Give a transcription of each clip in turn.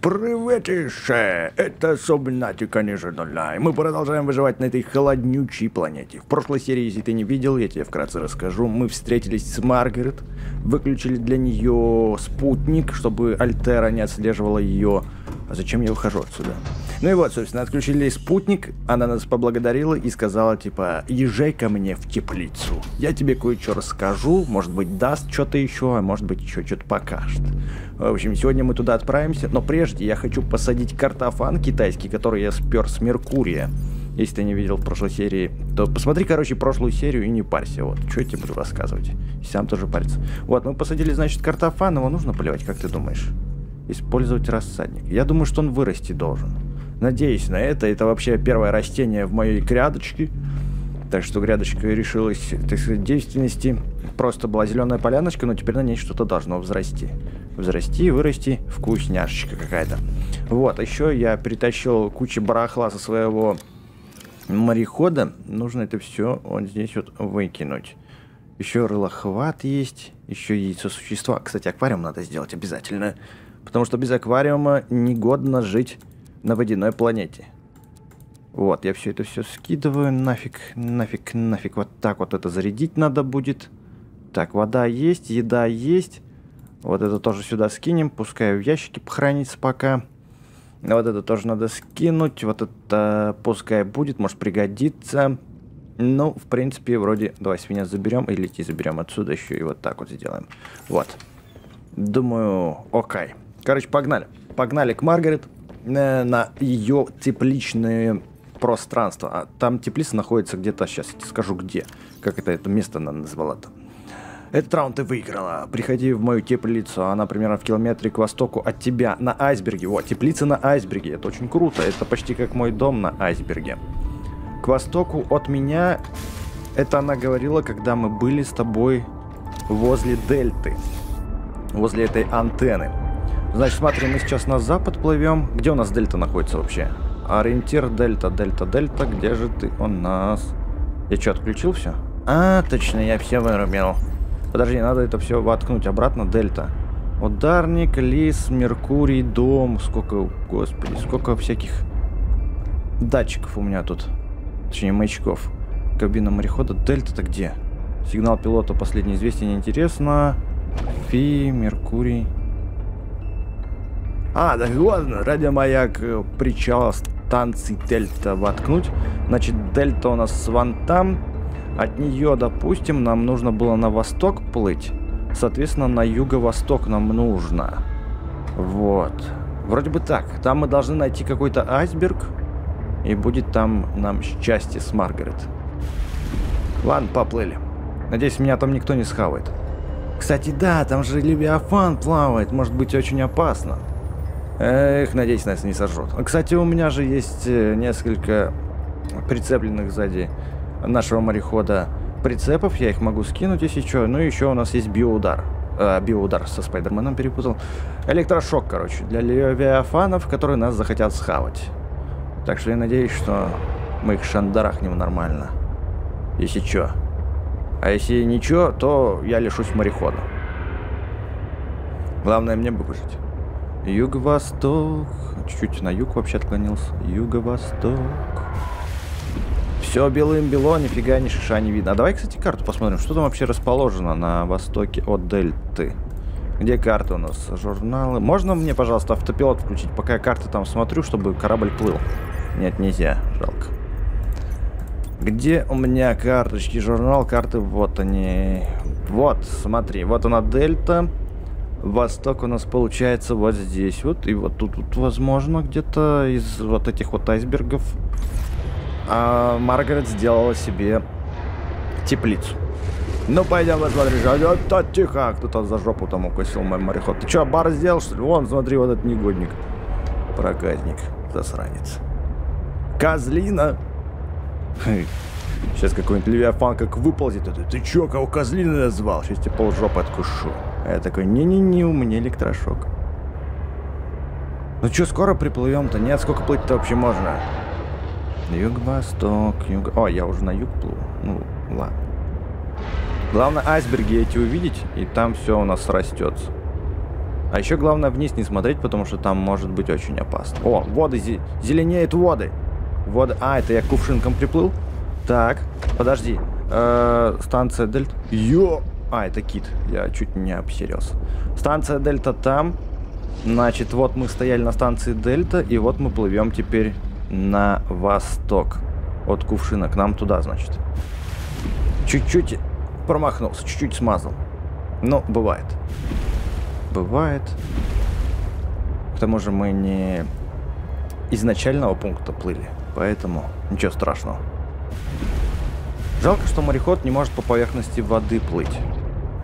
Приветище! Это Субнатика неожиданно. Мы продолжаем выживать на этой холоднючей планете. В прошлой серии, если ты не видел, я тебе вкратце расскажу. Мы встретились с Маргарет, выключили для нее спутник, чтобы Альтера не отслеживала ее. А зачем я выхожу отсюда? Ну и вот, собственно, отключили спутник, она нас поблагодарила и сказала, типа, езжай ко мне в теплицу. Я тебе кое-что расскажу, может быть, даст что-то еще, а может быть, еще что-то покажет. В общем, сегодня мы туда отправимся, но прежде я хочу посадить картофан китайский, который я спер с Меркурия. Если ты не видел в прошлой серии, то посмотри, короче, прошлую серию и не парься. Вот, что я тебе буду рассказывать. Сам тоже париться. Вот, мы посадили, значит, картофан, его нужно поливать, как ты думаешь? Использовать рассадник. Я думаю, что он вырасти должен. Надеюсь на это. Это вообще первое растение в моей грядочке. Так что грядочка решилась, так сказать, действенности. Просто была зеленая поляночка, но теперь на ней что-то должно взрасти взрасти, вырасти, вкусняшечка какая-то. Вот, еще я притащил кучу барахла со своего морехода. Нужно это все вот здесь вот выкинуть. Еще рылохват есть, еще яйцо существа. Кстати, аквариум надо сделать обязательно. Потому что без аквариума негодно жить на водяной планете. Вот, я все это все скидываю, нафиг, нафиг, нафиг, вот так вот это зарядить надо будет. Так, вода есть, еда есть. Вот это тоже сюда скинем, пускай в ящике похоронится пока. Вот это тоже надо скинуть, вот это пускай будет, может пригодится. Ну, в принципе, вроде, давай свинья заберем и лети заберем отсюда еще и вот так вот сделаем. Вот. Думаю, окей. Короче, погнали. Погнали к Маргарет на ее тепличное пространство. А там теплица находится где-то, сейчас я тебе скажу где. Как это, это место она назвала там. Этот раунд ты выиграла. Приходи в мою теплицу. Она примерно в километре к востоку от тебя. На айсберге. Вот, теплица на айсберге. Это очень круто. Это почти как мой дом на айсберге. К востоку от меня... Это она говорила, когда мы были с тобой возле дельты. Возле этой антенны. Значит, смотри, мы сейчас на запад плывем. Где у нас дельта находится вообще? Ориентир дельта, дельта, дельта. Где же ты у нас? Я что, отключил все? А, точно, я все вырубил. Подожди, надо это все воткнуть обратно. Дельта. Ударник, лис, Меркурий, дом. Сколько, господи, сколько всяких датчиков у меня тут. Точнее, маячков. Кабина морехода. Дельта-то где? Сигнал пилота. Последнее известие неинтересно. Фи, Меркурий. А, да ладно, радиомаяк э, причала станции Дельта воткнуть. Значит, Дельта у нас вон там. От нее, допустим, нам нужно было на восток плыть. Соответственно, на юго-восток нам нужно. Вот. Вроде бы так. Там мы должны найти какой-то айсберг. И будет там нам счастье с Маргарет. Ладно, поплыли. Надеюсь, меня там никто не схавает. Кстати, да, там же Левиафан плавает. Может быть, очень опасно. Эх, надеюсь, нас не сожжет. Кстати, у меня же есть э, несколько прицепленных сзади нашего морехода прицепов. Я их могу скинуть, если что. Ну и еще у нас есть биоудар. Э, биоудар со Спайдерменом перепутал. Электрошок, короче, для левиафанов, которые нас захотят схавать. Так что я надеюсь, что мы их шандарахнем нормально. Если что. А если ничего, то я лишусь морехода. Главное мне бы выжить. Юго-восток. Чуть-чуть на юг вообще отклонился. Юго-восток. Все белым-бело, нифига ни шиша не видно. А давай, кстати, карту посмотрим. Что там вообще расположено на востоке от Дельты? Где карты у нас? Журналы. Можно мне, пожалуйста, автопилот включить, пока я карты там смотрю, чтобы корабль плыл? Нет, нельзя. Жалко. Где у меня карточки? Журнал, карты. Вот они. Вот, смотри. Вот она Дельта. Восток у нас получается вот здесь вот. И вот тут, тут возможно, где-то из вот этих вот айсбергов а Маргарет сделала себе теплицу. Ну, пойдем посмотрим. А, тихо, кто-то за жопу там укусил мой мореход. Ты что, бар сделал, что ли? Вон, смотри, вот этот негодник. Проказник, засранец. Козлина. Сейчас какой-нибудь левиафан как выползет. Ты чё, кого козлиной назвал? Сейчас тебе полжопы откушу. Я такой, не-не-не, у меня электрошок. Ну чё, скоро приплывем-то? Нет, сколько плыть-то вообще можно? Юг-восток, юг... О, я уже на юг плыву. Ну, ладно. Главное, айсберги эти увидеть, и там все у нас растется. А еще главное вниз не смотреть, потому что там может быть очень опасно. О, воды, зе зеленеют воды. Воды. А, это я кувшинком приплыл? Так, подожди. Э -э, станция Дельта. Ё! А, это кит. Я чуть не обсерился. Станция Дельта там. Значит, вот мы стояли на станции Дельта, и вот мы плывем теперь на восток. От кувшина к нам туда, значит. Чуть-чуть промахнулся, чуть-чуть смазал. Но бывает. Бывает. К тому же мы не изначального пункта плыли, поэтому ничего страшного. Жалко, что мореход не может по поверхности воды плыть.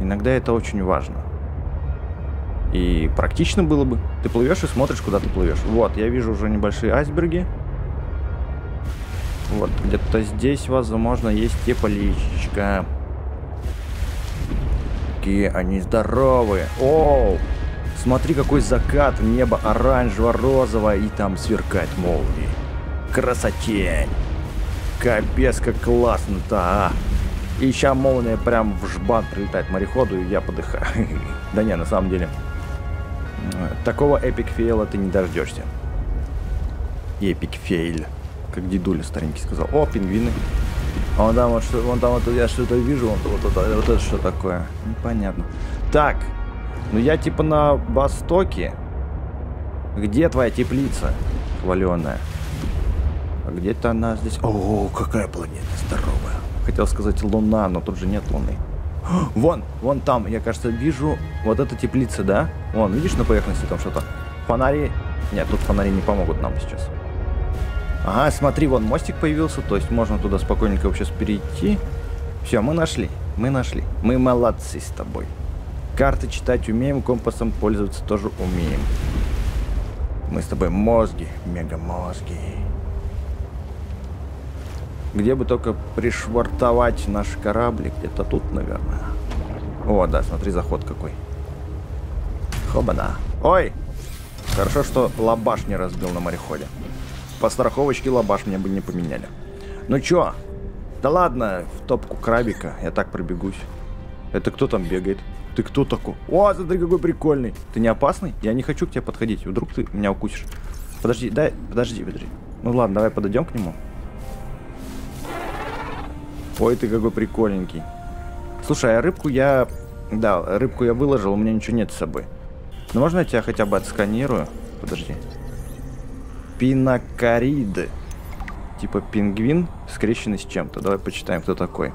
Иногда это очень важно. И практично было бы. Ты плывешь и смотришь, куда ты плывешь. Вот, я вижу уже небольшие айсберги. Вот, где-то здесь, возможно, есть тепличка. Какие они здоровые. Оу! Смотри, какой закат, небо оранжево-розовое, и там сверкает молнии. Красотень! Капец, как классно-то, а! И сейчас молния прям в жбан прилетает мореходу, и я подыхаю. да не, на самом деле, такого эпик фейла ты не дождешься. Epic fail, как дедуля старенький сказал. О, пингвины. Вон там вот, что, вон там вот я что-то вижу, вот, вот, вот, вот это что такое? Непонятно. Так, ну я типа на востоке. Где твоя теплица, хваленая? А где-то она здесь... О, какая планета здоровая. Хотел сказать Луна, но тут же нет Луны. Вон, вон там, я, кажется, вижу вот эта теплица, да? Вон, видишь на поверхности там что-то? Фонари... Нет, тут фонари не помогут нам сейчас. Ага, смотри, вон мостик появился, то есть можно туда спокойненько сейчас перейти. Все, мы нашли, мы нашли. Мы молодцы с тобой. Карты читать умеем, компасом пользоваться тоже умеем. Мы с тобой мозги, мегамозги. Где бы только пришвартовать наш кораблик, где-то тут, наверное. О, да, смотри, заход какой. Хобана. Ой! Хорошо, что лабаш не разбил на мореходе. По страховочке лабаш мне бы не поменяли. Ну чё? Да ладно, в топку крабика, я так пробегусь. Это кто там бегает? Ты кто такой? О, смотри, какой прикольный. Ты не опасный? Я не хочу к тебе подходить. Вдруг ты меня укусишь. Подожди, дай, подожди, подожди. Ну ладно, давай подойдем к нему. Ой, ты какой прикольненький. Слушай, а рыбку я... Да, рыбку я выложил, у меня ничего нет с собой. Ну можно я тебя хотя бы отсканирую? Подожди. Пинакариды. Типа пингвин, скрещенный с чем-то. Давай почитаем, кто такой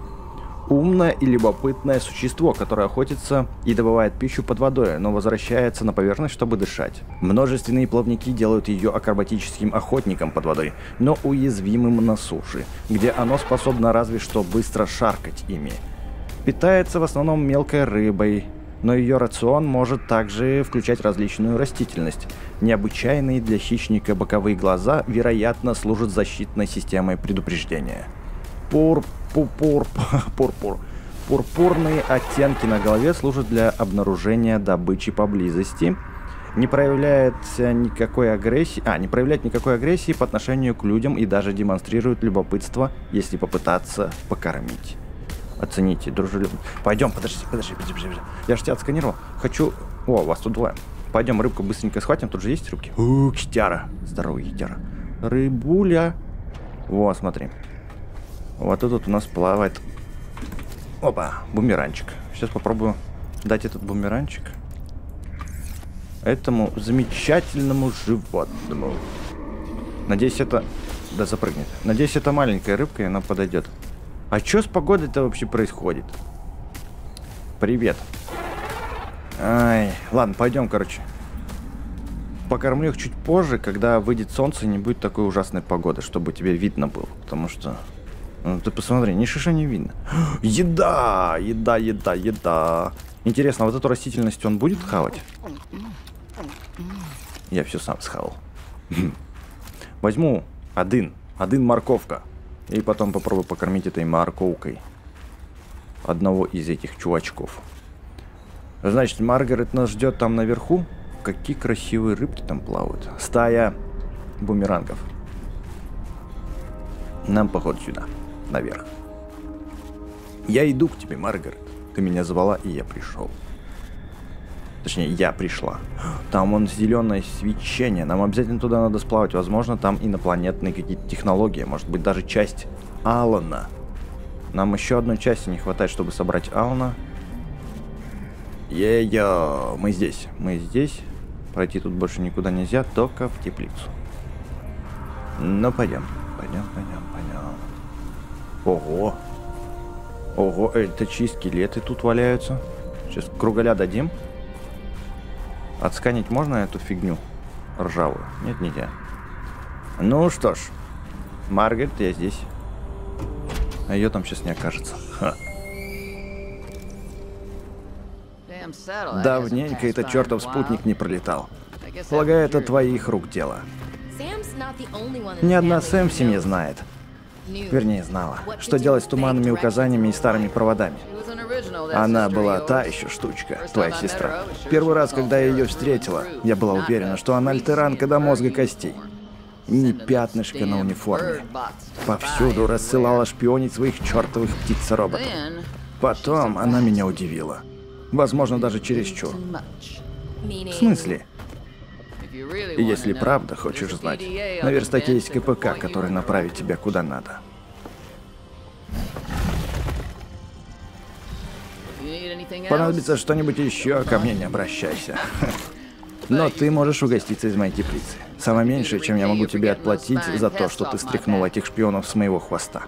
умное и любопытное существо, которое охотится и добывает пищу под водой, но возвращается на поверхность, чтобы дышать. Множественные плавники делают ее акробатическим охотником под водой, но уязвимым на суше, где оно способно разве что быстро шаркать ими. Питается в основном мелкой рыбой, но ее рацион может также включать различную растительность. Необычайные для хищника боковые глаза, вероятно, служат защитной системой предупреждения. Пур пурпур, пурпур. Пурпурные оттенки на голове служат для обнаружения добычи поблизости. Не проявляет никакой агрессии, а, не проявляет никакой агрессии по отношению к людям и даже демонстрирует любопытство, если попытаться покормить. Оцените, дружелюбно. Пойдем, подожди, подожди, подожди, подожди. Я же тебя отсканировал. Хочу... О, вас тут двое. Пойдем рыбку быстренько схватим, тут же есть рыбки. Ух, хитяра. Здоровый хитяра. Рыбуля. Во, смотри. Вот тут у нас плавает... Опа, бумеранчик. Сейчас попробую дать этот бумеранчик этому замечательному животному. Надеюсь, это... Да, запрыгнет. Надеюсь, это маленькая рыбка, и она подойдет. А что с погодой-то вообще происходит? Привет. Ай, ладно, пойдем, короче. Покормлю их чуть позже, когда выйдет солнце и не будет такой ужасной погоды, чтобы тебе видно было. Потому что ну, ты посмотри, ни шиша не видно. Еда! Еда, еда, еда. Интересно, вот эту растительность он будет хавать? Я все сам схавал. Возьму один. Один морковка. И потом попробую покормить этой морковкой. Одного из этих чувачков. Значит, Маргарет нас ждет там наверху. Какие красивые рыбки там плавают. Стая бумерангов. Нам, походу, сюда наверх. Я иду к тебе, Маргарет. Ты меня звала, и я пришел. Точнее, я пришла. Там вон зеленое свечение. Нам обязательно туда надо сплавать. Возможно, там инопланетные какие-то технологии. Может быть, даже часть Алана. Нам еще одной части не хватает, чтобы собрать Алана. Е-йо, мы здесь. Мы здесь. Пройти тут больше никуда нельзя, только в теплицу. Ну, пойдем. Пойдем, пойдем, пойдем. Ого. Ого, это чьи скелеты тут валяются? Сейчас кругаля дадим. Отсканить можно эту фигню ржавую? Нет, нельзя. Ну что ж, Маргарет, я здесь. А ее там сейчас не окажется. Ха. Давненько этот чертов спутник не пролетал. Полагаю, это твоих рук дело. Ни одна Сэм в семье знает. Вернее, знала, что делать с туманными указаниями и старыми проводами. Она была та еще штучка, твоя сестра. Первый раз, когда я ее встретила, я была уверена, что она альтеранка до мозга костей. Ни пятнышка на униформе. Повсюду рассылала шпионить своих чертовых птиц-роботов. Потом она меня удивила. Возможно, даже чересчур. В смысле? Если правда хочешь знать, на верстаке есть КПК, который направит тебя куда надо. Понадобится что-нибудь еще, ко мне не обращайся. Но ты можешь угоститься из моей теплицы. Самое меньшее, чем я могу тебе отплатить за то, что ты стряхнул этих шпионов с моего хвоста.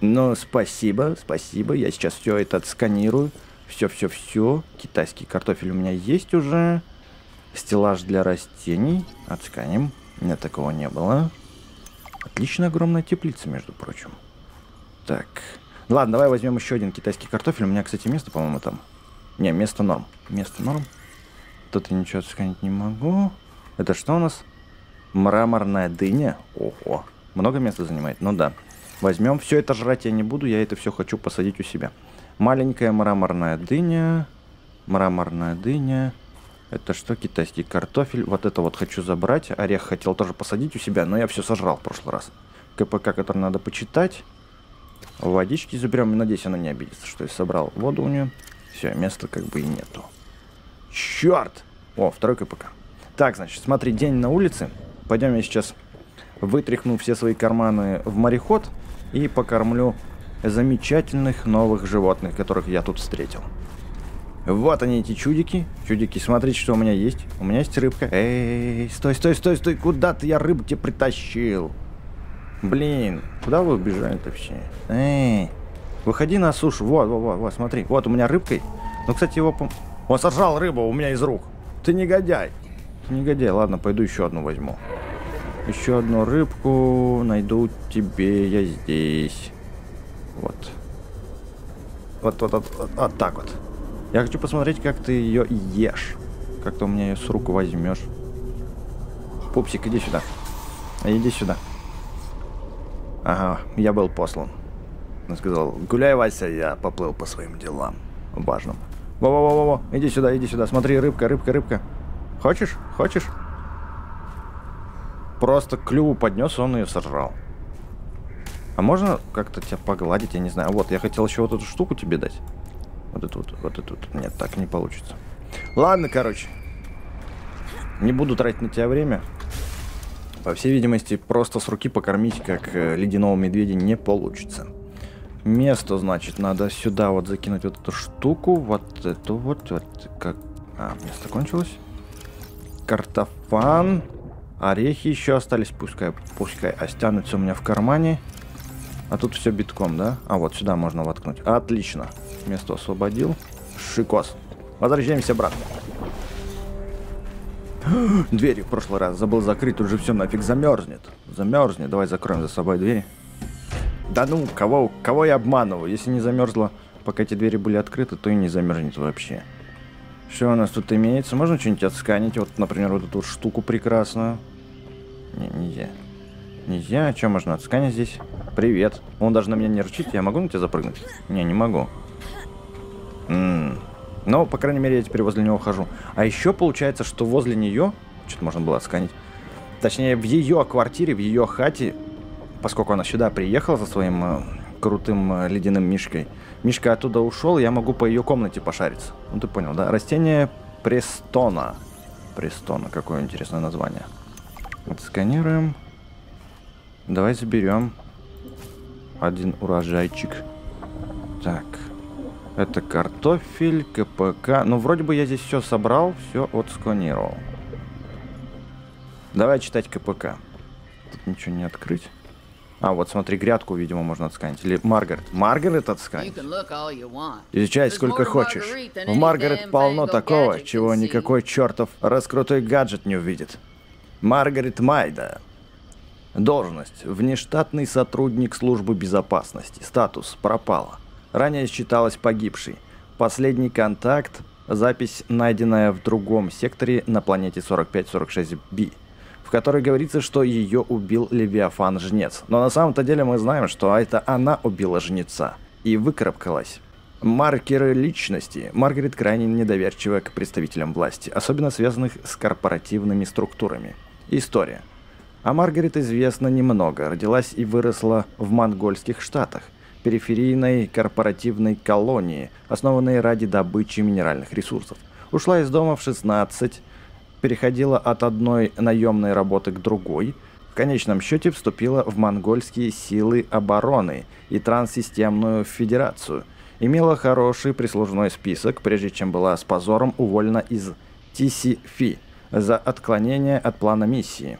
Ну, спасибо, спасибо. Я сейчас все это отсканирую. Все-все-все. Китайский картофель у меня есть уже. Стеллаж для растений. Отсканим. Нет, такого не было. Отлично огромная теплица, между прочим. Так. Ладно, давай возьмем еще один китайский картофель. У меня, кстати, место, по-моему, там. Не, место норм. Место норм. Тут я ничего отсканить не могу. Это что у нас? Мраморная дыня. Ого. Много места занимает? Ну да. Возьмем. Все это жрать я не буду. Я это все хочу посадить у себя. Маленькая мраморная дыня. Мраморная дыня. Это что, китайский картофель? Вот это вот хочу забрать. Орех хотел тоже посадить у себя, но я все сожрал в прошлый раз. КПК, который надо почитать. Водички заберем. Надеюсь, она не обидится, что я собрал воду у нее. Все, места как бы и нету. Черт! О, второй КПК. Так, значит, смотри, день на улице. Пойдем я сейчас вытряхну все свои карманы в мореход и покормлю замечательных новых животных, которых я тут встретил. Вот они, эти чудики. Чудики, смотрите, что у меня есть. У меня есть рыбка. Эй, стой, стой, стой, стой. Куда ты я рыбу тебе притащил? Блин, куда вы убежали-то вообще? Эй, выходи на сушу. Вот, вот, вот, вот, смотри. Вот у меня рыбкой. Ну, кстати, его... Пом... Он сожрал рыбу у меня из рук. Ты негодяй. Ты негодяй. Ладно, пойду еще одну возьму. Еще одну рыбку найду тебе я здесь. Вот. Вот, вот, вот, вот, вот так вот. Я хочу посмотреть, как ты ее ешь. Как ты у меня ее с рук возьмешь. Пупсик, иди сюда. Иди сюда. Ага, я был послан. Он сказал, гуляй, Вася, я поплыл по своим делам. Важным. Во-во-во-во, иди сюда, иди сюда. Смотри, рыбка, рыбка, рыбка. Хочешь? Хочешь? Просто клюву поднес, он ее сожрал. А можно как-то тебя погладить, я не знаю. Вот, я хотел еще вот эту штуку тебе дать. Вот эту вот, вот эту вот. Нет, так не получится. Ладно, короче. Не буду тратить на тебя время. По всей видимости, просто с руки покормить, как э, ледяного медведя, не получится. Место, значит, надо сюда вот закинуть вот эту штуку, вот эту вот, вот, как... А, место кончилось. Картофан. Орехи еще остались, пускай, пускай остянутся у меня в кармане. А тут все битком, да? А, вот сюда можно воткнуть. Отлично. Место освободил. Шикос. Возвращаемся обратно. Двери в прошлый раз забыл закрыть, тут же все нафиг замерзнет. Замерзнет. Давай закроем за собой двери. Да ну, кого, кого я обманываю? Если не замерзло, пока эти двери были открыты, то и не замерзнет вообще. Что у нас тут имеется? Можно что-нибудь отсканить? Вот, например, вот эту штуку прекрасную. Не, нельзя. Нельзя. А что можно отсканить здесь? Привет. Он даже на меня не рычит. Я могу на тебя запрыгнуть? Не, не могу. М -м. Но, по крайней мере, я теперь возле него хожу. А еще получается, что возле нее... Что-то можно было отсканить. Точнее, в ее квартире, в ее хате, поскольку она сюда приехала со своим э, крутым э, ледяным мишкой, Мишка оттуда ушел, я могу по ее комнате пошариться. Ну, ты понял, да? Растения Престона. Престона, какое интересное название. Отсканируем. Давай заберем один урожайчик. Так. Это картофель, КПК. Ну, вроде бы я здесь все собрал, все отсканировал. Давай читать КПК. Тут ничего не открыть. А, вот смотри, грядку, видимо, можно отсканить. Или Маргарет. Маргарет отсканить? Изучай сколько хочешь. В Маргарет полно такого, чего никакой чертов раскрутой гаджет не увидит. Маргарет Майда. Должность. Внештатный сотрудник службы безопасности. Статус. Пропала. Ранее считалась погибшей. Последний контакт. Запись, найденная в другом секторе на планете 4546b в которой говорится, что ее убил Левиафан-жнец. Но на самом-то деле мы знаем, что это она убила жнеца. И выкарабкалась. Маркеры личности. Маргарет крайне недоверчива к представителям власти, особенно связанных с корпоративными структурами. История. О Маргарет известно немного. Родилась и выросла в монгольских штатах, периферийной корпоративной колонии, основанной ради добычи минеральных ресурсов. Ушла из дома в 16, переходила от одной наемной работы к другой, в конечном счете вступила в монгольские силы обороны и транссистемную федерацию, имела хороший прислужной список, прежде чем была с позором уволена из TCFI за отклонение от плана миссии.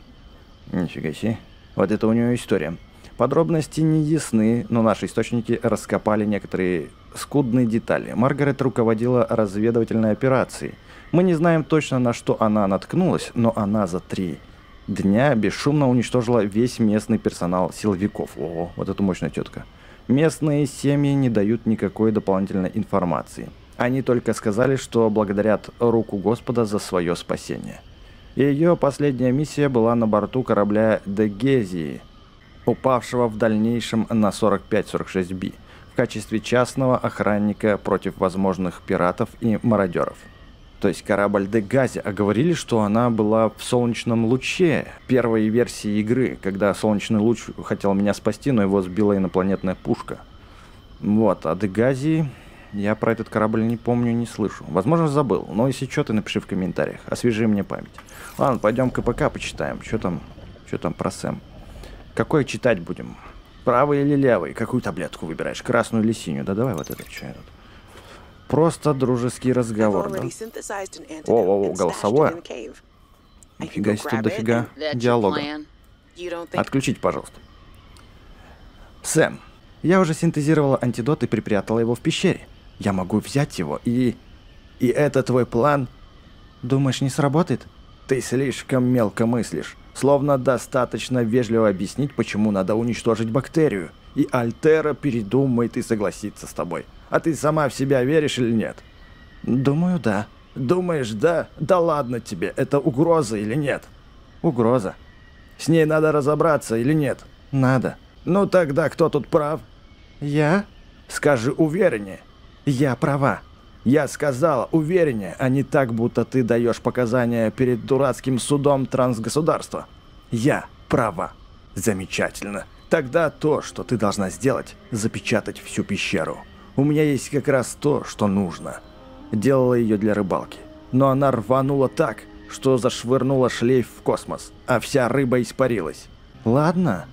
Нифига себе. Вот это у нее история. Подробности не ясны, но наши источники раскопали некоторые скудные детали. Маргарет руководила разведывательной операцией – мы не знаем точно, на что она наткнулась, но она за три дня бесшумно уничтожила весь местный персонал силовиков. О, вот это мощная тетка. Местные семьи не дают никакой дополнительной информации. Они только сказали, что благодарят руку Господа за свое спасение. Ее последняя миссия была на борту корабля Дегезии, упавшего в дальнейшем на 45-46B, в качестве частного охранника против возможных пиратов и мародеров то есть корабль Дегази, а говорили, что она была в солнечном луче первой версии игры, когда солнечный луч хотел меня спасти, но его сбила инопланетная пушка. Вот, а Дегази, я про этот корабль не помню, не слышу. Возможно, забыл, но если что, ты напиши в комментариях, освежи мне память. Ладно, пойдем КПК почитаем, что там, что там про Сэм. Какой читать будем? Правый или левый? Какую таблетку выбираешь? Красную или синюю? Да давай вот этот, что я тут. Просто дружеский разговор, да? О, о, о, голосовое. Нифига себе, тут дофига диалога. Отключить, пожалуйста. Сэм, я уже синтезировала антидот и припрятала его в пещере. Я могу взять его и... И это твой план? Думаешь, не сработает? Ты слишком мелко мыслишь. Словно достаточно вежливо объяснить, почему надо уничтожить бактерию. И Альтера передумает и согласится с тобой. А ты сама в себя веришь или нет? Думаю, да. Думаешь, да? Да ладно тебе, это угроза или нет? Угроза. С ней надо разобраться или нет? Надо. Ну тогда кто тут прав? Я? Скажи увереннее. Я права. Я сказала увереннее, а не так, будто ты даешь показания перед дурацким судом трансгосударства. Я права. Замечательно. Тогда то, что ты должна сделать, запечатать всю пещеру. У меня есть как раз то, что нужно. Делала ее для рыбалки. Но она рванула так, что зашвырнула шлейф в космос, а вся рыба испарилась. Ладно.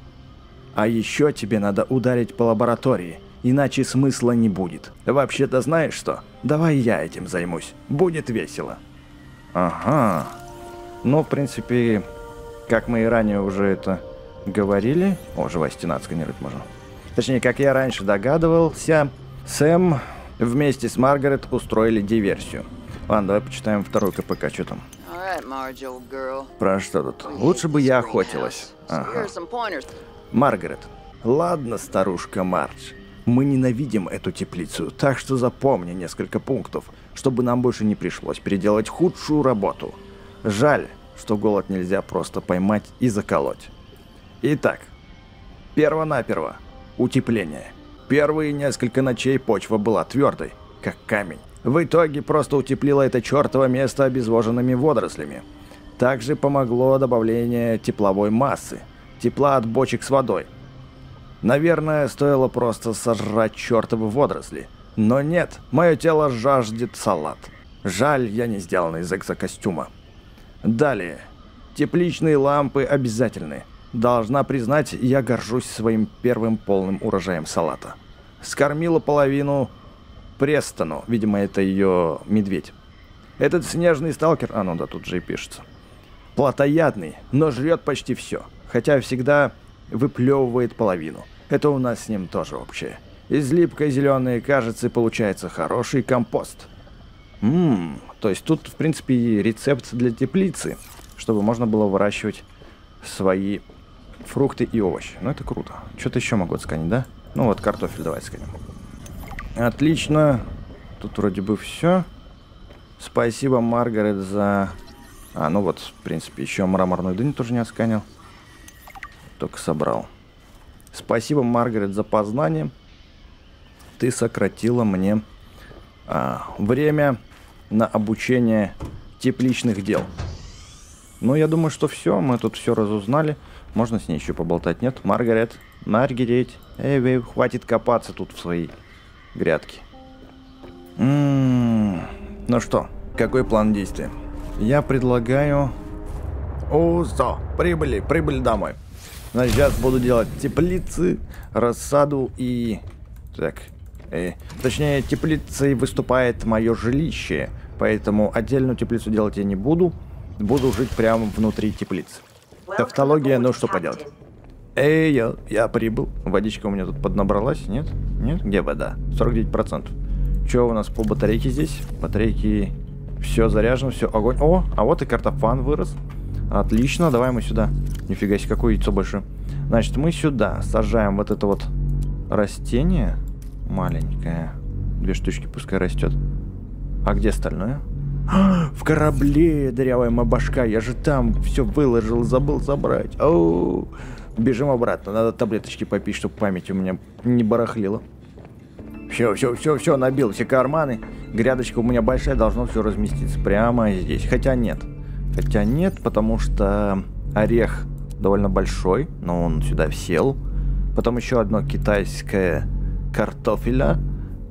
А еще тебе надо ударить по лаборатории, иначе смысла не будет. Вообще-то знаешь что? Давай я этим займусь. Будет весело. Ага. Ну, в принципе, как мы и ранее уже это говорили... О, живая стена отсканировать можно. Точнее, как я раньше догадывался, Сэм вместе с Маргарет устроили диверсию. Ладно, давай почитаем второй КПК, что там. Про что тут? Лучше бы я охотилась. Ага. Маргарет. Ладно, старушка Мардж. Мы ненавидим эту теплицу, так что запомни несколько пунктов, чтобы нам больше не пришлось переделать худшую работу. Жаль, что голод нельзя просто поймать и заколоть. Итак, перво-наперво, утепление. Первые несколько ночей почва была твердой, как камень. В итоге просто утеплило это чертово место обезвоженными водорослями. Также помогло добавление тепловой массы, тепла от бочек с водой. Наверное, стоило просто сожрать чертовы водоросли. Но нет, мое тело жаждет салат. Жаль, я не сделан из экзокостюма. Далее. Тепличные лампы обязательны. Должна признать, я горжусь своим первым полным урожаем салата. Скормила половину Престону, видимо, это ее медведь. Этот снежный сталкер, а ну да, тут же и пишется. Плотоядный, но жрет почти все, хотя всегда выплевывает половину. Это у нас с ним тоже общее. Из липкой зеленой кажется получается хороший компост. Ммм, то есть тут, в принципе, рецепт для теплицы, чтобы можно было выращивать свои фрукты и овощи. Ну, это круто. Что-то еще могу отсканить, да? Ну вот, картофель давай сканем. Отлично. Тут вроде бы все. Спасибо, Маргарет, за... А, ну вот, в принципе, еще мраморную дыню тоже не отсканил. Только собрал. Спасибо, Маргарет, за познание. Ты сократила мне а, время на обучение тепличных дел. Ну, я думаю, что все. Мы тут все разузнали. Можно с ней еще поболтать, нет? Маргарет, Маргарет, эй, хватит копаться тут в своей грядке. М-м-м. Ну что, какой план действия? Я предлагаю... О, что? Прибыли, прибыли домой. Значит, сейчас буду делать теплицы, рассаду и... Так, э, точнее, теплицей выступает мое жилище, поэтому отдельную теплицу делать я не буду. Буду жить прямо внутри теплицы. Тавтология, ну что поделать. Эй, я, я прибыл. Водичка у меня тут поднабралась, нет? Нет? Где вода? 49%. Что у нас по батарейке здесь? Батарейки... Все заряжено, все, огонь. О, а вот и картофан вырос. Отлично, давай мы сюда. Нифига себе, какое яйцо большое. Значит, мы сюда сажаем вот это вот растение маленькое. Две штучки пускай растет. А где остальное? В корабле дырявая башка. Я же там все выложил, забыл забрать. Оу. Бежим обратно. Надо таблеточки попить, чтобы память у меня не барахлила. Все, все, все, все, набил все карманы. Грядочка у меня большая, должно все разместиться прямо здесь. Хотя нет. Хотя нет, потому что орех довольно большой, но он сюда сел. Потом еще одно китайское картофеля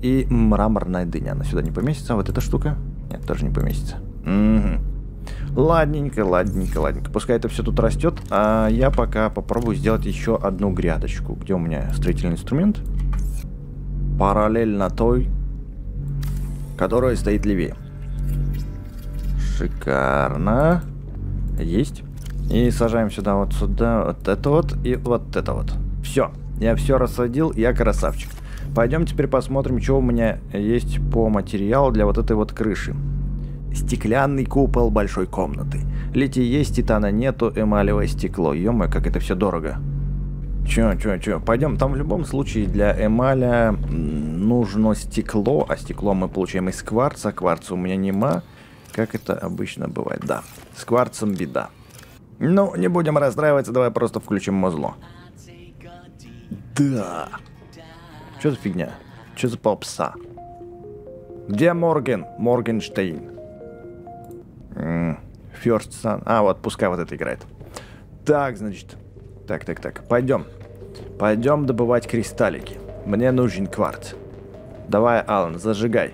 и мраморная дыня. Она сюда не поместится. Вот эта штука? Нет, тоже не поместится. Угу. Ладненько, ладненько, ладненько. Пускай это все тут растет. А я пока попробую сделать еще одну грядочку. Где у меня строительный инструмент? Параллельно той, которая стоит левее. Шикарно. Есть. И сажаем сюда вот сюда вот это вот и вот это вот. Все. Я все рассадил, я красавчик. Пойдем теперь посмотрим, что у меня есть по материалу для вот этой вот крыши. Стеклянный купол большой комнаты. Литий есть, титана нету, эмалевое стекло. ё как это все дорого. Чё, чё, чё, пойдем. Там в любом случае для эмаля нужно стекло, а стекло мы получаем из кварца. Кварца у меня нема, как это обычно бывает. Да, с кварцем беда. Ну, не будем расстраиваться, давай просто включим мозло. Да. Что за фигня? Что за попса? Где Морген? Моргенштейн. First Sun. А, вот, пускай вот это играет. Так, значит. Так, так, так. Пойдем. Пойдем добывать кристаллики. Мне нужен кварц. Давай, Алан, зажигай.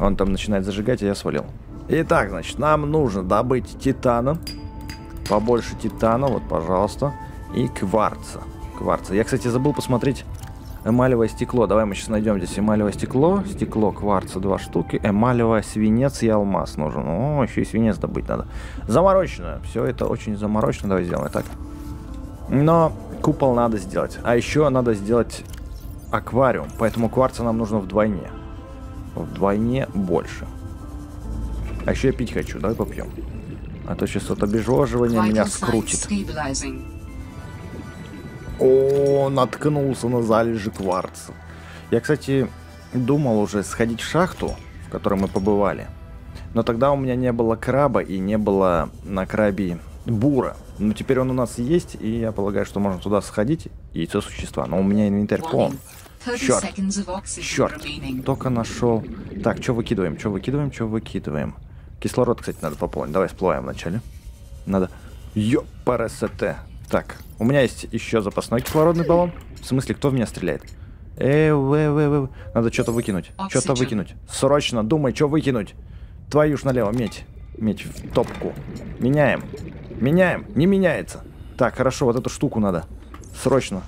Он там начинает зажигать, а я свалил. Итак, значит, нам нужно добыть титана. Побольше титана, вот, пожалуйста. И кварца. Кварца. Я, кстати, забыл посмотреть Эмалевое стекло. Давай мы сейчас найдем здесь эмалевое стекло. Стекло кварца два штуки. Эмалевое свинец и алмаз нужен. О, еще и свинец добыть надо. Заморочено. Все это очень заморочено. Давай сделаем так. Но купол надо сделать. А еще надо сделать аквариум. Поэтому кварца нам нужно вдвойне. Вдвойне больше. А еще я пить хочу. Давай попьем. А то сейчас от обезвоживания меня скрутит. О, наткнулся на залежи кварца. Я, кстати, думал уже сходить в шахту, в которой мы побывали. Но тогда у меня не было краба и не было на крабе бура. Но теперь он у нас есть, и я полагаю, что можно туда сходить. Яйцо существа. Но у меня инвентарь полон. Черт. Черт. Только нашел. Так, что выкидываем? Что выкидываем? Что выкидываем? Кислород, кстати, надо пополнить. Давай всплываем вначале. Надо... Ёпарасете. Так, у меня есть еще запасной кислородный баллон. В смысле, кто в меня стреляет? Э, вэ, вэ, вэ. Надо что-то выкинуть. Что-то выкинуть. Срочно думай, что выкинуть. Твою ж налево, медь. Медь в топку. Меняем. Меняем. Не меняется. Так, хорошо, вот эту штуку надо. Срочно.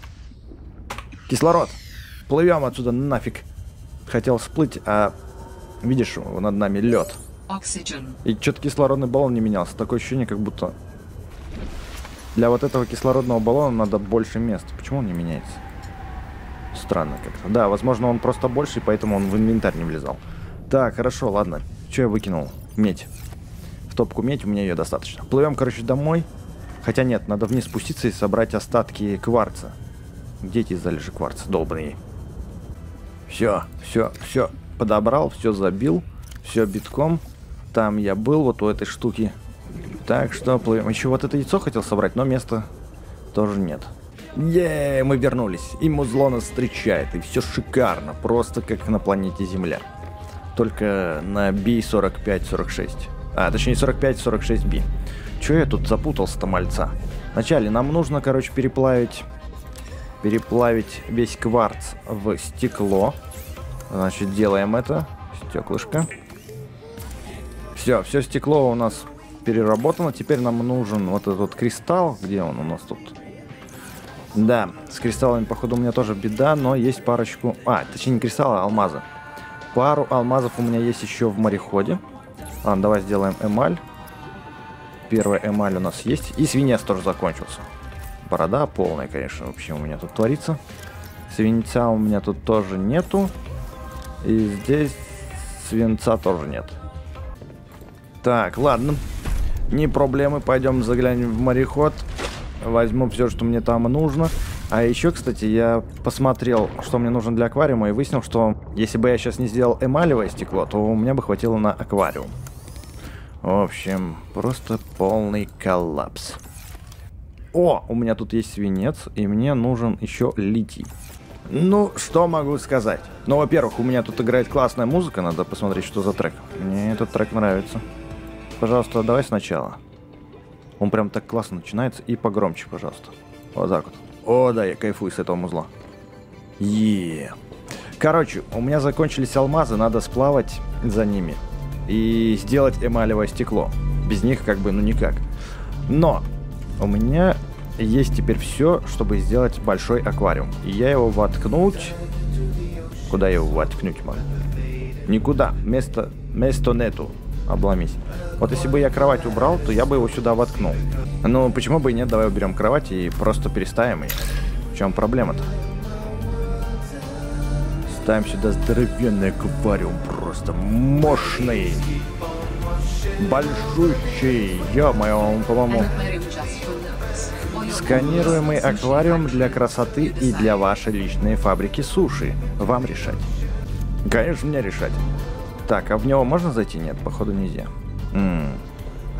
Кислород. Плывем отсюда нафиг. Хотел всплыть, а видишь, над нами лед. И что-то кислородный баллон не менялся. Такое ощущение, как будто для вот этого кислородного баллона надо больше места. Почему он не меняется? Странно как-то. Да, возможно, он просто больше, и поэтому он в инвентарь не влезал. Так, хорошо, ладно. Что я выкинул? Медь. В топку медь, у меня ее достаточно. Плывем, короче, домой. Хотя нет, надо вниз спуститься и собрать остатки кварца. Где эти залежи кварца, долбаные? Все, все, все. Подобрал, все забил. Все битком. Там я был, вот у этой штуки. Так что плывем. Еще вот это яйцо хотел собрать, но места тоже нет. Е, мы вернулись. И музло нас встречает. И все шикарно. Просто как на планете Земля. Только на B45-46. А, точнее 45-46B. Че я тут запутался-то, мальца? Вначале нам нужно, короче, переплавить... Переплавить весь кварц в стекло. Значит, делаем это. Стеклышко. Все, все стекло у нас переработано. Теперь нам нужен вот этот кристалл. Где он у нас тут? Да, с кристаллами, походу, у меня тоже беда, но есть парочку... А, точнее, не кристаллы, а алмазы. Пару алмазов у меня есть еще в мореходе. Ладно, давай сделаем эмаль. Первая эмаль у нас есть. И свинец тоже закончился. Борода полная, конечно, вообще у меня тут творится. Свинца у меня тут тоже нету. И здесь свинца тоже нет. Так, ладно. Не проблемы, пойдем заглянем в мореход. Возьму все, что мне там нужно. А еще, кстати, я посмотрел, что мне нужно для аквариума, и выяснил, что если бы я сейчас не сделал эмалевое стекло, то у меня бы хватило на аквариум. В общем, просто полный коллапс. О, у меня тут есть свинец, и мне нужен еще литий. Ну, что могу сказать? Ну, во-первых, у меня тут играет классная музыка, надо посмотреть, что за трек. Мне этот трек нравится. Пожалуйста, давай сначала. Он прям так классно начинается, и погромче, пожалуйста. Вот так вот. О, да, я кайфую с этого музла. Е. Короче, у меня закончились алмазы, надо сплавать за ними. И сделать эмалевое стекло. Без них как бы, ну никак. Но у меня есть теперь все, чтобы сделать большой аквариум. И я его воткнуть... Куда я его воткнуть могу? Никуда. Место, место нету. Обломись. Вот если бы я кровать убрал, то я бы его сюда воткнул. Ну, почему бы и нет? Давай уберем кровать и просто переставим ее. В чем проблема-то? Ставим сюда здоровенный аквариум. Просто мощный. Большущий. Ё-моё, он, по-моему... Сканируемый аквариум для красоты и для вашей личной фабрики суши. Вам решать. Конечно, мне решать. Так, а в него можно зайти? Нет, походу нельзя. М,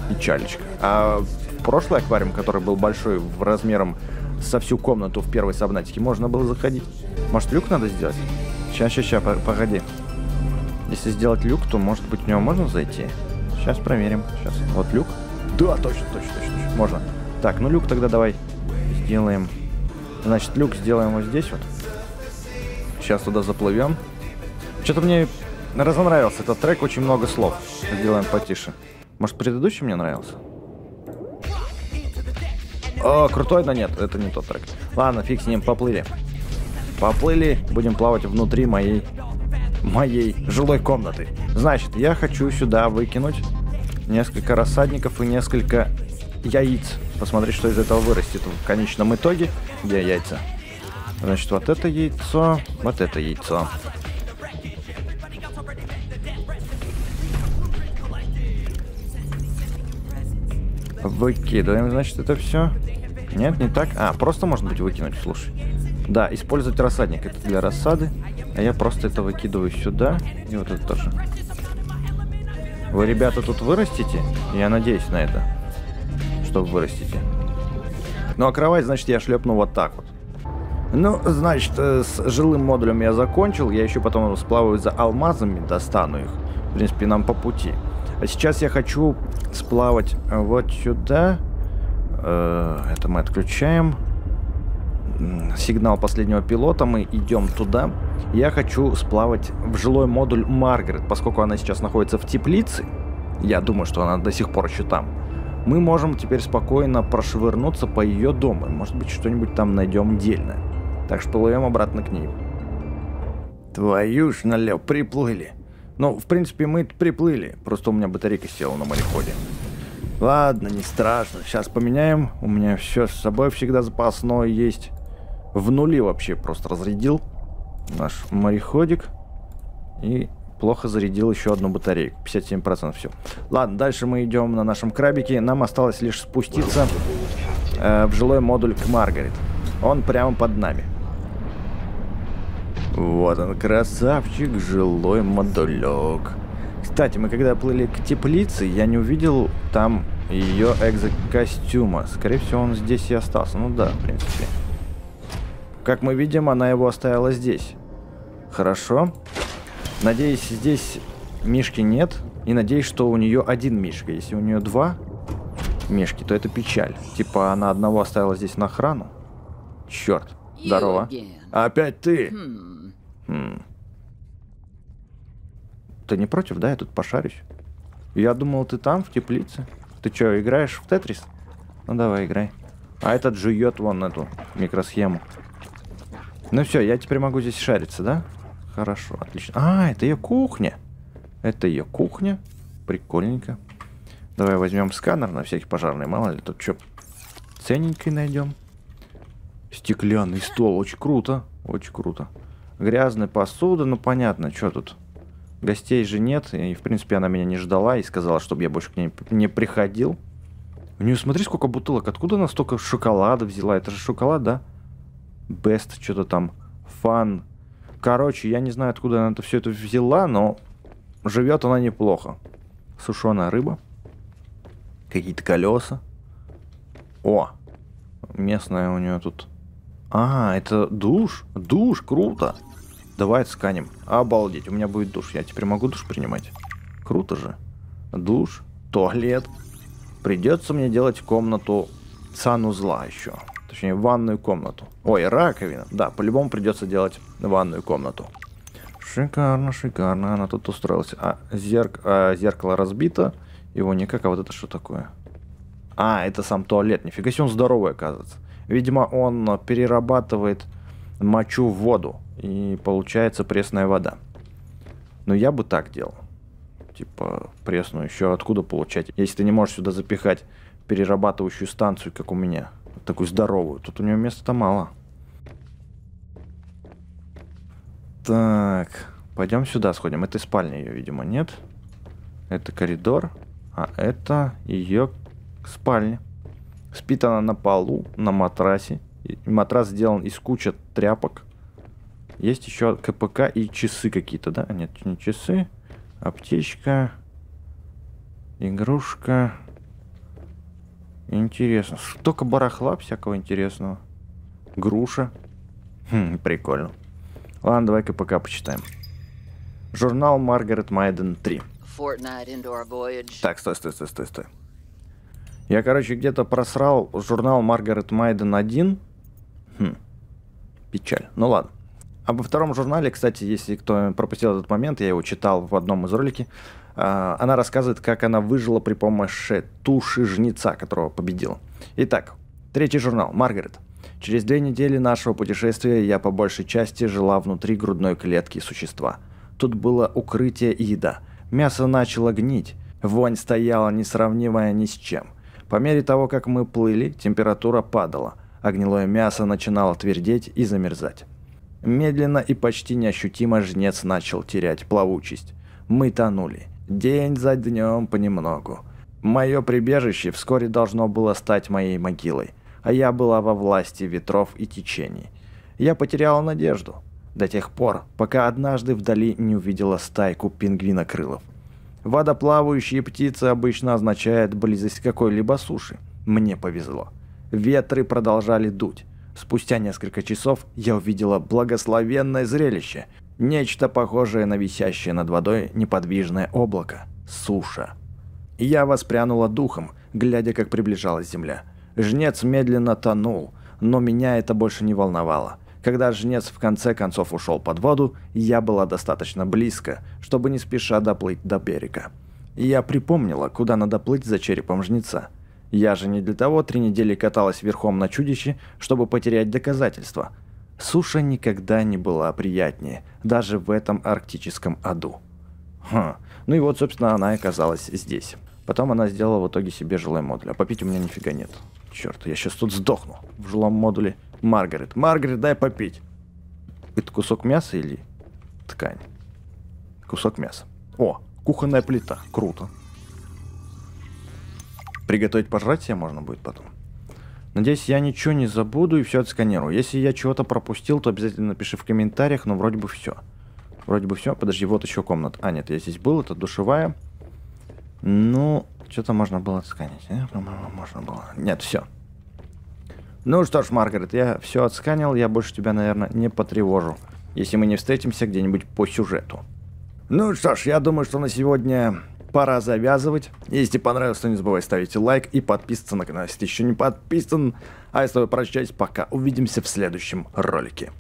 Печалечка. А прошлый аквариум, который был большой, в размером со всю комнату в первой сабнатике, можно было заходить? Может, люк надо сделать? Сейчас, сейчас, сейчас, погоди. Если сделать люк, то, может быть, в него можно зайти? Сейчас проверим. Сейчас. Вот люк. Да, точно, точно, точно, точно. Можно. Так, ну люк тогда давай сделаем. Значит, люк сделаем вот здесь вот. Сейчас туда заплывем. Что-то мне разонравился этот трек, очень много слов. Сделаем потише. Может, предыдущий мне нравился? О, крутой, но нет, это не тот трек. Ладно, фиг с ним, поплыли. Поплыли, будем плавать внутри моей моей жилой комнаты. Значит, я хочу сюда выкинуть несколько рассадников и несколько яиц. Посмотреть, что из этого вырастет в конечном итоге. Где яйца? Значит, вот это яйцо, вот это яйцо. Выкидываем, значит, это все. Нет, не так. А, просто может быть выкинуть, слушай. Да, использовать рассадник. Это для рассады. А я просто это выкидываю сюда. И вот это тоже. Вы, ребята, тут вырастите? Я надеюсь на это. Что вы вырастите. Ну, а кровать, значит, я шлепну вот так вот. Ну, значит, э, с жилым модулем я закончил. Я еще потом сплаваю за алмазами, достану их. В принципе, нам по пути. А сейчас я хочу сплавать вот сюда. Э, Это мы отключаем. сигнал последнего пилота, мы идем туда. Я хочу сплавать в жилой модуль Маргарет, поскольку она сейчас находится в теплице. Я думаю, что она до сих пор еще там. Мы можем теперь спокойно прошвырнуться по ее дому. Может быть, что-нибудь там найдем дельное. Так что плывем обратно к ней. Твою ж налево, приплыли. Ну, в принципе, мы приплыли. Просто у меня батарейка села на мореходе. Ладно, не страшно. Сейчас поменяем. У меня все с собой всегда запасное есть. В нули вообще просто разрядил наш мореходик. И плохо зарядил еще одну батарейку. 57% все. Ладно, дальше мы идем на нашем крабике. Нам осталось лишь спуститься э, в жилой модуль к Маргарет. Он прямо под нами. Вот он, красавчик, жилой модулек. Кстати, мы когда плыли к теплице, я не увидел там ее экзокостюма. Скорее всего, он здесь и остался. Ну да, в принципе. Как мы видим, она его оставила здесь. Хорошо. Надеюсь, здесь Мишки нет. И надеюсь, что у нее один Мишка. Если у нее два Мишки, то это печаль. Типа она одного оставила здесь на охрану. Черт. Здорово. Опять ты? Хм. Ты не против, да? Я тут пошарюсь. Я думал, ты там, в теплице. Ты что, играешь в Тетрис? Ну давай, играй. А этот жует вон эту микросхему. Ну все, я теперь могу здесь шариться, да? Хорошо, отлично. А, это ее кухня. Это ее кухня. Прикольненько. Давай возьмем сканер на всякий пожарный. Мало ли тут что ценненькое найдем. Стеклянный стол. Очень круто. Очень круто. Грязная посуда. Ну, понятно, что тут. Гостей же нет. И, в принципе, она меня не ждала и сказала, чтобы я больше к ней не приходил. У нее, смотри, сколько бутылок. Откуда она столько шоколада взяла? Это же шоколад, да? Best, что-то там. Фан. Короче, я не знаю, откуда она это все это взяла, но живет она неплохо. Сушеная рыба. Какие-то колеса. О, местная у нее тут. А, это душ. Душ, круто. Давай сканем. Обалдеть, у меня будет душ. Я теперь могу душ принимать. Круто же. Душ, туалет. Придется мне делать комнату санузла еще. Точнее, ванную комнату. Ой, раковина. Да, по-любому придется делать ванную комнату. Шикарно, шикарно. Она тут устроилась. А, зерк... а зеркало разбито. Его никак. А вот это что такое? А, это сам туалет. Нифига себе, он здоровый, оказывается. Видимо, он перерабатывает мочу в воду. И получается пресная вода. Но я бы так делал. Типа, пресную еще откуда получать? Если ты не можешь сюда запихать перерабатывающую станцию, как у меня. Такую здоровую. Тут у нее места мало. Так, пойдем сюда сходим. Это спальня ее, видимо, нет. Это коридор. А это ее спальня. Спит она на полу, на матрасе. И матрас сделан из кучи тряпок. Есть еще КПК и часы какие-то, да? Нет, не часы. Аптечка. Игрушка. Интересно. Столько барахла всякого интересного. Груша. Хм, прикольно. Ладно, давай КПК почитаем. Журнал Маргарет Майден 3. Fortnight into our voyage. Так, стой, стой, стой, стой, стой. Я, короче, где-то просрал журнал Маргарет Майден 1. Хм. Печаль. Ну ладно. Об втором журнале, кстати, если кто пропустил этот момент, я его читал в одном из роликов. А, Она рассказывает, как она выжила при помощи туши жнеца, которого победила. Итак, третий журнал. Маргарет. Через две недели нашего путешествия я по большей части жила внутри грудной клетки существа. Тут было укрытие и еда. Мясо начало гнить. Вонь стояла несравнимая ни с чем. По мере того, как мы плыли, температура падала, а мясо начинало твердеть и замерзать. Медленно и почти неощутимо жнец начал терять плавучесть. Мы тонули. День за днем понемногу. Мое прибежище вскоре должно было стать моей могилой, а я была во власти ветров и течений. Я потеряла надежду. До тех пор, пока однажды вдали не увидела стайку пингвинокрылов. Водоплавающие птицы обычно означают близость какой-либо суши. Мне повезло. Ветры продолжали дуть. Спустя несколько часов я увидела благословенное зрелище. Нечто похожее на висящее над водой неподвижное облако. Суша. Я воспрянула духом, глядя, как приближалась земля. Жнец медленно тонул. но меня это больше не волновало. Когда жнец в конце концов ушел под воду, я была достаточно близко, чтобы не спеша доплыть до берега. Я припомнила, куда надо плыть за черепом жнеца. Я же не для того три недели каталась верхом на чудище, чтобы потерять доказательства. Суша никогда не была приятнее, даже в этом арктическом аду. Хм. Ну и вот, собственно, она и оказалась здесь. Потом она сделала в итоге себе жилой модуль. А попить у меня нифига нет. Черт, я сейчас тут сдохну в жилом модуле. Маргарет, Маргарет, дай попить. Это кусок мяса или ткань? Кусок мяса. О, кухонная плита. Круто. Приготовить пожрать себе можно будет потом. Надеюсь, я ничего не забуду и все отсканирую. Если я чего-то пропустил, то обязательно напиши в комментариях, но вроде бы все. Вроде бы все. Подожди, вот еще комната. А, нет, я здесь был, это душевая. Ну, что-то можно было отсканить. Э? По-моему, можно было. Нет, все. Ну что ж, Маргарет, я все отсканил, я больше тебя, наверное, не потревожу, если мы не встретимся где-нибудь по сюжету. Ну что ж, я думаю, что на сегодня пора завязывать. Если понравилось, то не забывай ставить лайк и подписываться на канал, если еще не подписан. А я с тобой прощаюсь, пока увидимся в следующем ролике.